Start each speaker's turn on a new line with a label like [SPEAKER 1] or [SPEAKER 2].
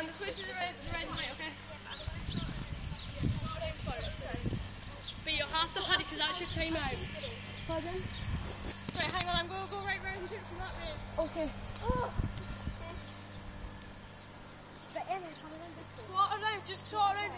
[SPEAKER 1] on, just wait for the red, the red light, okay?
[SPEAKER 2] But you'll have to hurry because that's your time out.
[SPEAKER 1] Pardon?
[SPEAKER 2] Hang on, I'm going to go right round and from that. Okay.
[SPEAKER 3] But anyway, come.
[SPEAKER 2] Trot around, just trot around